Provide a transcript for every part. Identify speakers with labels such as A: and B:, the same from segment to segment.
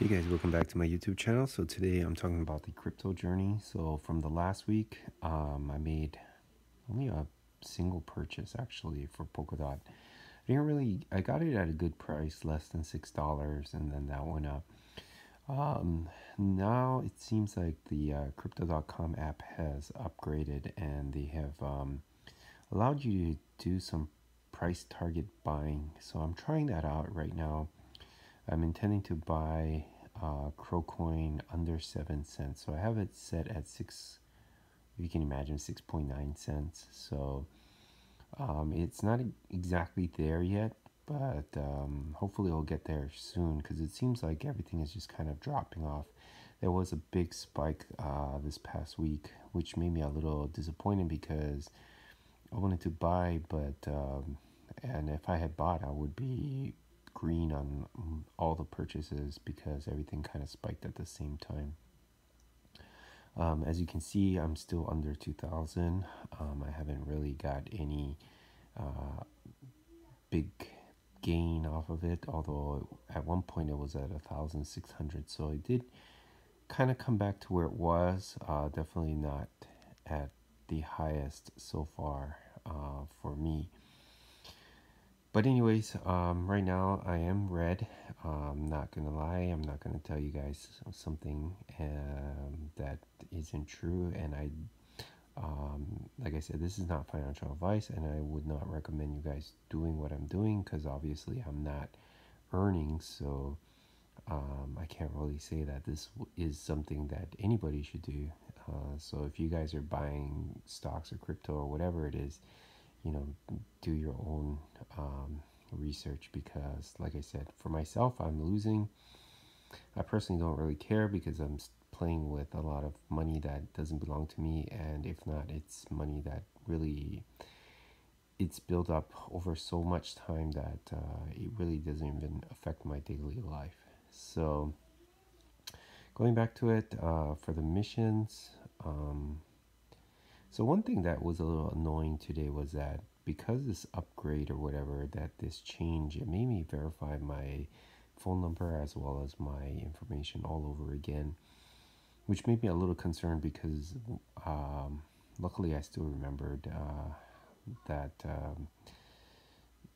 A: Hey guys, welcome back to my YouTube channel. So today I'm talking about the crypto journey. So from the last week, um, I made only a single purchase actually for Polkadot. I didn't really, I got it at a good price, less than six dollars, and then that went up. Um, now it seems like the uh, Crypto.com app has upgraded and they have um, allowed you to do some price target buying. So I'm trying that out right now. I'm intending to buy uh, CRO coin under 7 cents. So I have it set at 6, you can imagine 6.9 cents. So um, it's not exactly there yet, but um, hopefully it'll get there soon because it seems like everything is just kind of dropping off. There was a big spike uh, this past week, which made me a little disappointed because I wanted to buy, but um, and if I had bought, I would be green on all the purchases because everything kind of spiked at the same time. Um, as you can see, I'm still under 2000. Um, I haven't really got any uh, big gain off of it, although at one point it was at 1600. So it did kind of come back to where it was. Uh, definitely not at the highest so far uh, for me but anyways um, right now i am red. I'm not gonna lie i'm not gonna tell you guys something um, that isn't true. And i um, like i said this is not financial advice and i would not recommend you guys doing what i'm doing because obviously i'm not earning. So um, i can't really say that this is something that anybody should do. Uh, so if you guys are buying stocks or crypto or whatever it is you know, do your own um, research because, like I said, for myself, I'm losing. I personally don't really care because I'm playing with a lot of money that doesn't belong to me, and if not, it's money that really it's built up over so much time that uh, it really doesn't even affect my daily life. So, going back to it uh, for the missions. Um, so one thing that was a little annoying today was that because this upgrade or whatever that this change it made me verify my phone number as well as my information all over again which made me a little concerned because um, luckily I still remembered uh, that um,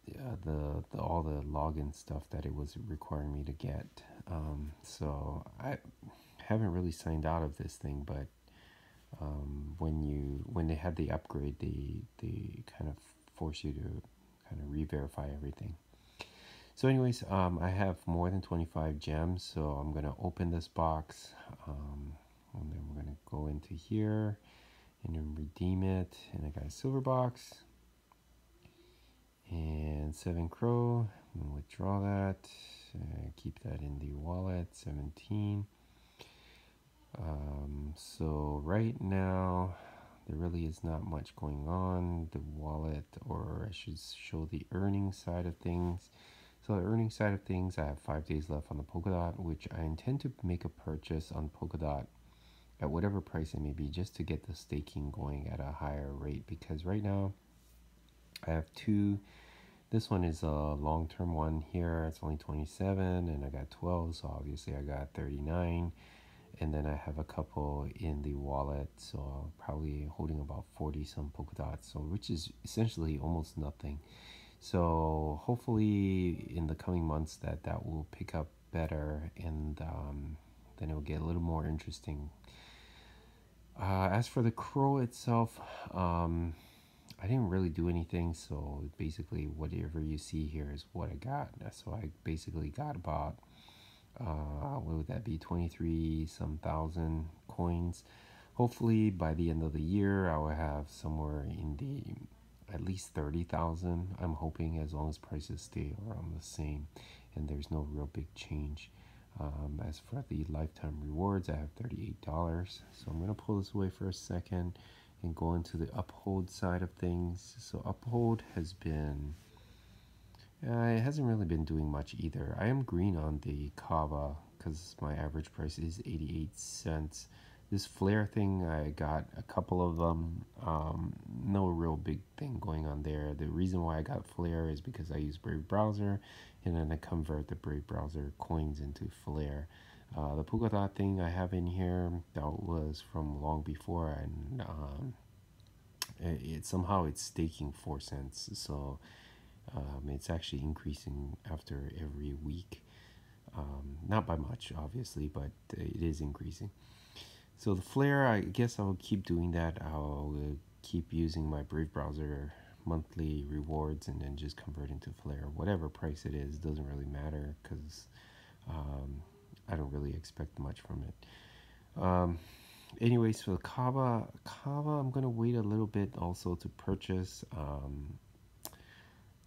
A: the, the all the login stuff that it was requiring me to get. Um, so I haven't really signed out of this thing but um, when you when they had the upgrade, they they kind of force you to kind of re-verify everything. So, anyways, um, I have more than 25 gems, so I'm gonna open this box, um, and then we're gonna go into here and then redeem it. And I got a silver box and seven CRO. I'm gonna withdraw that. Uh, keep that in the wallet. 17. Um, so right now, there really is not much going on. The wallet, or I should show the earning side of things. So the earning side of things, I have five days left on the Polkadot, which I intend to make a purchase on Polkadot at whatever price it may be, just to get the staking going at a higher rate. Because right now, I have two. This one is a long-term one here. It's only 27, and I got 12, so obviously I got 39 and then I have a couple in the wallet so probably holding about 40 some polka dots so which is essentially almost nothing. So hopefully in the coming months that that will pick up better and um, then it will get a little more interesting. Uh, as for the CRO itself um, I didn't really do anything so basically whatever you see here is what I got. So I basically got about uh, what would that be 23 some thousand coins. Hopefully by the end of the year I will have somewhere in the at least 30,000 I'm hoping as long as prices stay around the same and there's no real big change. Um, as for the lifetime rewards I have $38 so I'm gonna pull this away for a second and go into the uphold side of things. So uphold has been uh, it hasn't really been doing much either. I am green on the Kava because my average price is 88 cents. This flare thing, I got a couple of them. Um, no real big thing going on there. The reason why I got flare is because I use Brave Browser and then I convert the Brave Browser coins into flare. Uh, the polka thing I have in here that was from long before, and um, it, it, somehow it's staking four cents. So um, it's actually increasing after every week. Um, not by much, obviously, but it is increasing. So the Flare, I guess I'll keep doing that. I'll keep using my Brave browser monthly rewards and then just convert into Flare. Whatever price it is, doesn't really matter because um, I don't really expect much from it. Um, anyways, for the Kava, Kava, I'm going to wait a little bit also to purchase. Um,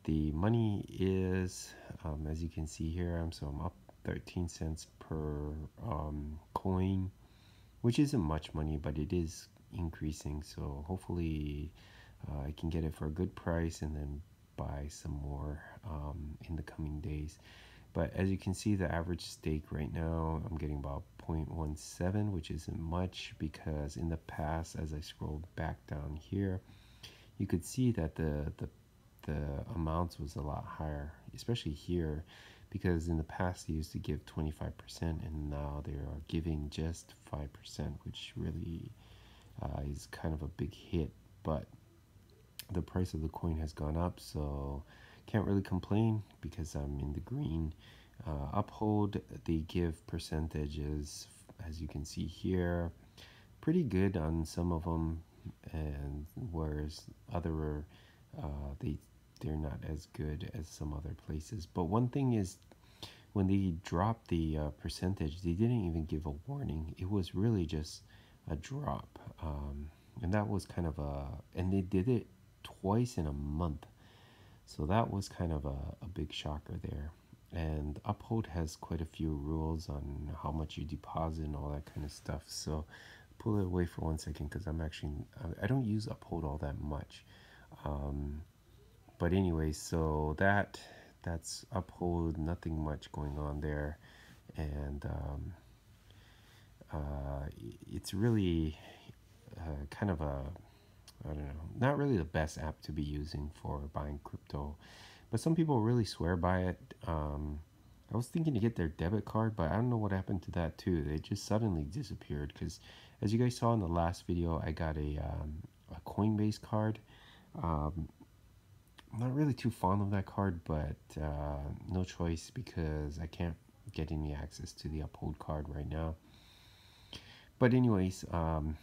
A: the money is, um, as you can see here, I'm, so I'm up 13 cents per um, coin, which isn't much money, but it is increasing. So hopefully uh, I can get it for a good price and then buy some more um, in the coming days. But as you can see, the average stake right now, I'm getting about 0.17, which isn't much because in the past, as I scroll back down here, you could see that the, the, the amounts was a lot higher, especially here, because in the past they used to give 25% and now they are giving just 5%, which really uh, is kind of a big hit. But the price of the coin has gone up, so can't really complain because I'm in the green. Uh, uphold, they give percentages, as you can see here, pretty good on some of them, and whereas other, uh, they they're not as good as some other places. But one thing is, when they dropped the uh, percentage, they didn't even give a warning. It was really just a drop, um, and that was kind of a, and they did it twice in a month. So that was kind of a, a big shocker there. And Uphold has quite a few rules on how much you deposit and all that kind of stuff. So pull it away for one second because I'm actually, I don't use Uphold all that much. Um, but anyway, so that that's Uphold, nothing much going on there. And um, uh, it's really uh, kind of a I don't know, not really the best app to be using for buying crypto, but some people really swear by it. Um, I was thinking to get their debit card, but I don't know what happened to that too. They just suddenly disappeared because, as you guys saw in the last video, I got a, um, a Coinbase card. Um, not really too fond of that card, but uh, no choice because I can't get any access to the Uphold card right now. But anyways, um,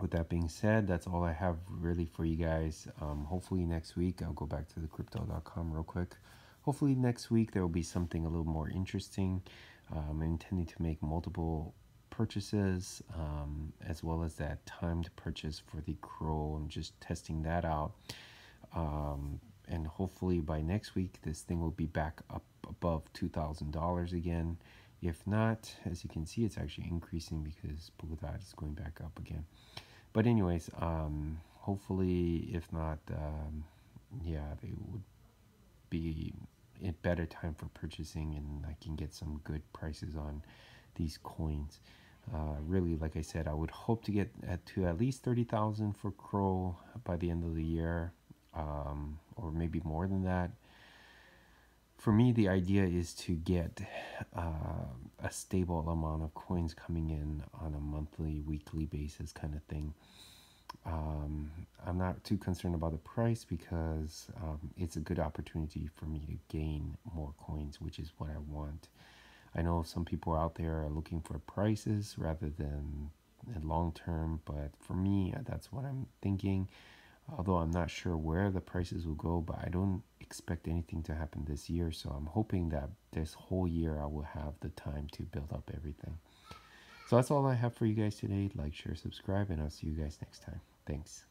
A: with that being said, that's all I have really for you guys. Um, hopefully next week, I'll go back to the crypto.com real quick. Hopefully next week there will be something a little more interesting. Um, I'm intending to make multiple purchases um, as well as that timed purchase for the CRO. I'm just testing that out. Um, and hopefully by next week, this thing will be back up above $2,000 again. If not, as you can see, it's actually increasing because Polkadot is going back up again. But anyways, um, hopefully, if not, um, yeah, they would be a better time for purchasing and I can get some good prices on these coins. Uh, really, like I said, I would hope to get at, to at least 30,000 for CRO by the end of the year, um, or maybe more than that for me, the idea is to get uh, a stable amount of coins coming in on a monthly, weekly basis kind of thing. Um, I'm not too concerned about the price because um, it's a good opportunity for me to gain more coins, which is what I want. I know some people out there are looking for prices rather than long term, but for me, that's what I'm thinking although I'm not sure where the prices will go, but I don't expect anything to happen this year. So I'm hoping that this whole year I will have the time to build up everything. So that's all I have for you guys today. Like, share, subscribe, and I'll see you guys next time. Thanks.